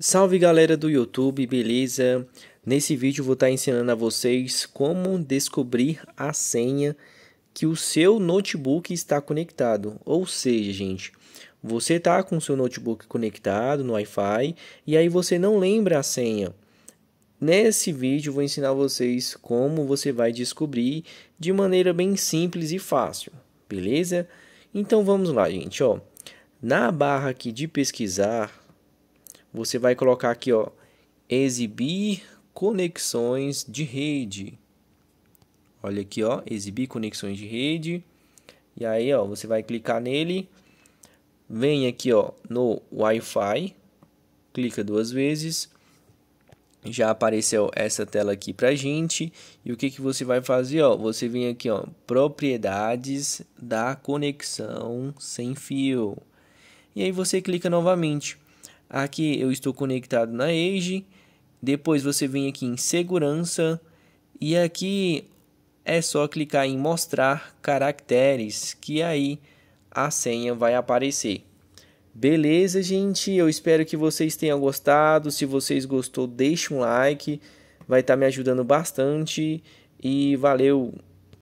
Salve galera do YouTube, beleza? Nesse vídeo vou estar ensinando a vocês como descobrir a senha que o seu notebook está conectado. Ou seja, gente, você está com o seu notebook conectado no Wi-Fi e aí você não lembra a senha. Nesse vídeo vou ensinar vocês como você vai descobrir de maneira bem simples e fácil, beleza? Então vamos lá, gente, ó. Na barra aqui de pesquisar, você vai colocar aqui, ó, exibir conexões de rede. Olha aqui, ó, exibir conexões de rede. E aí, ó, você vai clicar nele. Vem aqui, ó, no Wi-Fi. Clica duas vezes. Já apareceu essa tela aqui pra gente. E o que que você vai fazer, ó? Você vem aqui, ó, propriedades da conexão sem fio. E aí você clica novamente. Aqui eu estou conectado na Edge. Depois você vem aqui em segurança e aqui é só clicar em mostrar caracteres que aí a senha vai aparecer. Beleza, gente? Eu espero que vocês tenham gostado. Se vocês gostou, deixe um like. Vai estar tá me ajudando bastante. E valeu!